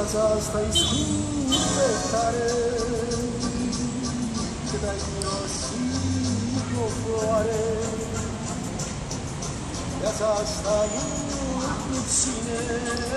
As astas que despertarei, que das minhas voarei, as astas no cinema.